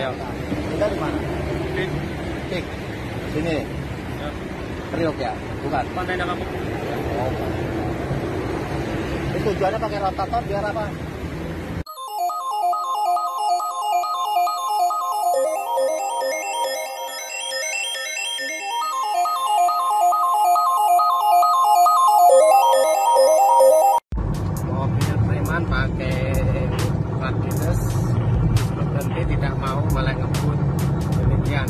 Ayo. Kita di mana? Tik. Tik. Sini. Ya. Priok ya? Bukan. Pantai Nakapuk. Oh. Ini tujuannya pakai rotator biar apa? Malah ngebut demikian.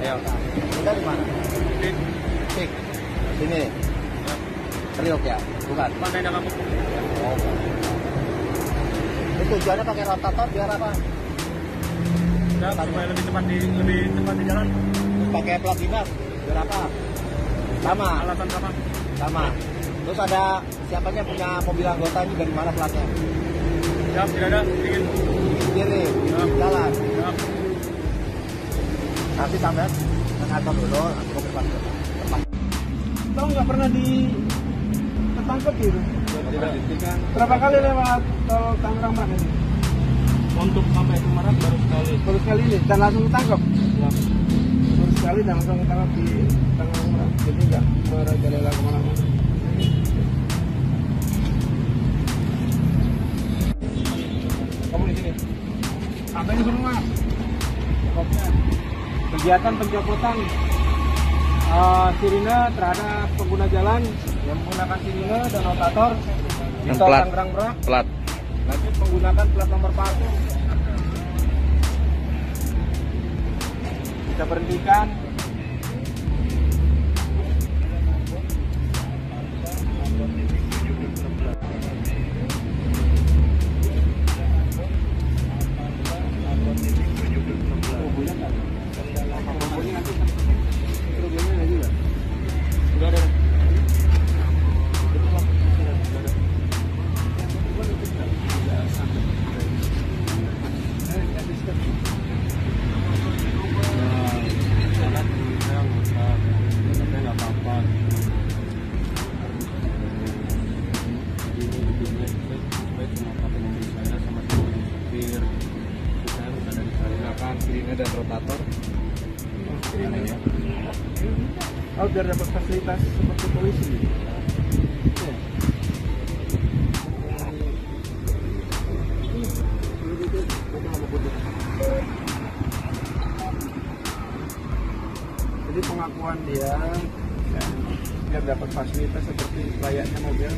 Ayo. Kita di mana? Tik. Tik. Sini. Priok ya? Bukan. Pantai Nakapuk. Oh. Ini tujuannya pakai rotator biar apa? Ya, supaya lebih cepat di lebih cepat di jalan. Pakai plat dinas biar apa? Sama. Alasan sama. Sama. Terus ada siapanya punya mobil anggota ini dari mana platnya? Ya, tidak ada. Ingin. Kiri, Ya. jalan. Nanti sampai ke kantor dulu, nanti mobil plat tepat. Tahu nggak pernah di ketangkep gitu? Berapa kali lewat tol Tangerang Merak ini? Untuk sampai ke Merak baru sekali. Baru sekali ini dan langsung ketangkep. Baru sekali dan langsung ketangkep di Tangerang Merak. Jadi nggak merajalela ke mana-mana. Apa ini semua? Kegiatan pencopotan uh, sirine terhadap pengguna jalan yang menggunakan sirine dan rotator di tol plat. Tangerang Merak Plat. lanjut menggunakan plat nomor palsu kita berhentikan Sirine dan rotator. Oh, biar dapat fasilitas seperti polisi. Jadi pengakuan dia ya, biar dapat fasilitas seperti layaknya mobil